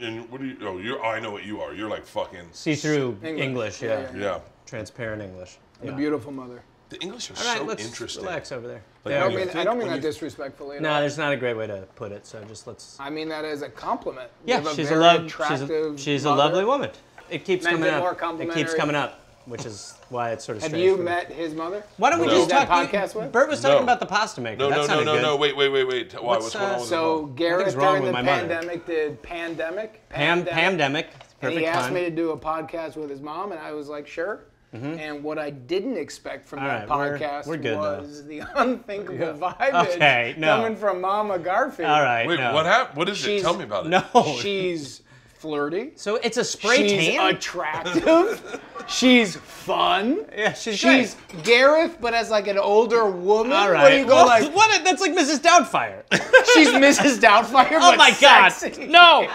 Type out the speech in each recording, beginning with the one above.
And what do you? Oh, you're. Oh, I know what you are. You're like fucking. See-through English. English, Yeah, yeah. yeah, Yeah. Transparent English. The Yeah. beautiful mother. The English are All right, so let's interesting. relax over there. Like, They I are don't mean, good. I don't mean that you- disrespectfully. At No, all. there's not a great way to put it. So just let's. I mean that as a compliment. Yeah, You have she's a very love. She's attractive a, she's a mother. lovely woman. It keeps Meant coming it up. more It keeps complimentary. coming up, which is why it's sort of Have strange. you for me. met his mother? Why don't we No. just That talk? podcast with? Bert was talking No. about the pasta maker. No, that no, no, sounded no, good. no. Wait, wait, wait, wait. Why? What's, What's, going on uh, with So the Gareth Nothing's wrong during with the my mother. pandemic did pandemic. Pam, pandemic. And Perfect he asked time. me to do a podcast with his mom, and I was like, sure. And what I didn't expect from Mm-hmm. All that right, we're- podcast we're good, though. was the unthinkable vibe Okay, no. coming from Mama Garfield. All right. Wait, no. what happened? What is it? She's- Tell me about it. No. She's flirty. So it's a spray she's tan. attractive. she's fun. yeah, she's She's. Gareth, but as like an older woman. All right. you go Well, like, what? That's like Mrs. Doubtfire. she's Mrs. Doubtfire. oh but my God! sexy. No.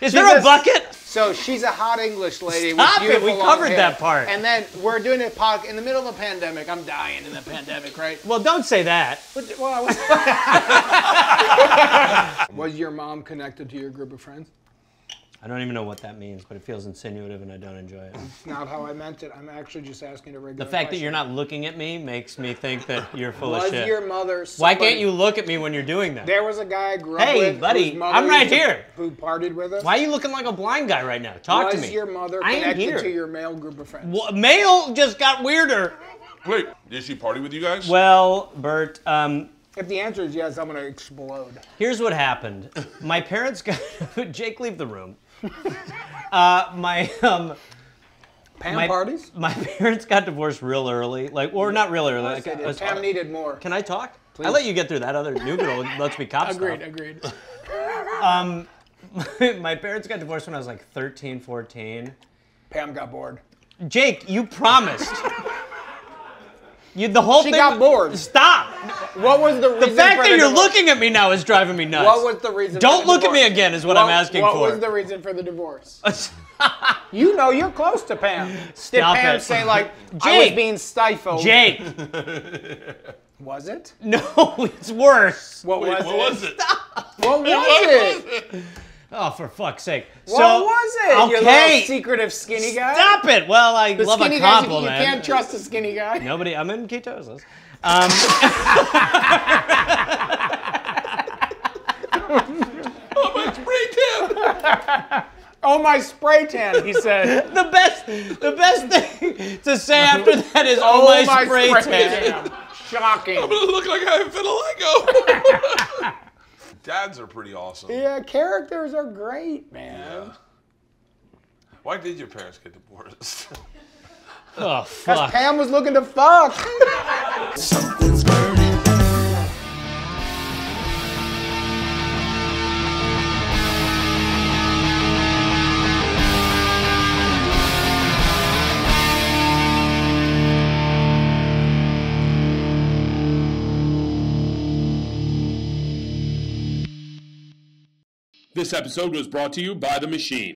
Is there a She's bucket? So she's a hot English lady Stop with it, we long covered hair. that part. And then we're doing it in the middle of a pandemic. I'm dying in the pandemic, right? Well, don't say that. But, well, I was, was your mom connected to your group of friends? I don't even know what that means, but it feels insinuative, and I don't enjoy it. It's not how I meant it. I'm actually just asking a regular The fact that question. you're not looking at me makes me think that you're full Was of shit. your mother Why somebody- can't you look at me when you're doing that? There was a guy I grew up Hey, with. buddy, mother I'm right used to- here. Who partied with us? Why are you looking like a blind guy right now? Talk was to me. your mother I am connected here. to your male group of friends? Wha- Male just got weirder. Wait, did she party with you guys? Well, Bert, um, If the answer is yes, I'm gonna explode. here's what happened. My parents got Jake leave the room. Uh, my um, Pam My- parties? my parents got divorced real early, like or not real early. Like. I was- Pam needed more. can I talk? Please. I let you get through that other new girl lets me cop Agreed, stuff. agreed. my parents got divorced when I was like 13, 14. Pam got bored. Jake, you promised. You, the whole She thing. got bored. Stop. What was the reason The fact for that the you're divorce? looking at me now is driving me nuts. What was the reason? Don't for the look at me again, is what, What- I'm asking what for. What was the reason for the divorce? You know you're close to Pam. Stop Did Pam it. say like I was being stifled? Jake, Was it? no, it's worse. What Wait, was what it? was it? What was What it? was it? Oh, for fuck's sake. What so, was it? You Okay. secretive skinny guy. Stop it. Well, I The love skinny a guys, you- compliment. you can't trust a skinny guy. Nobody, I'm in ketosis. Um, Oh my spray tan, oh my spray tan! he said. the best, the best thing to say after that is, oh, my, spray, tan. Shocking. I'm gonna look like I haven't Lego. Dads are pretty awesome. Yeah, characters are great, man. Yeah. Why did your parents get divorced? Oh, fuck. Pam was looking to fuck. This episode was brought to you by The Machine.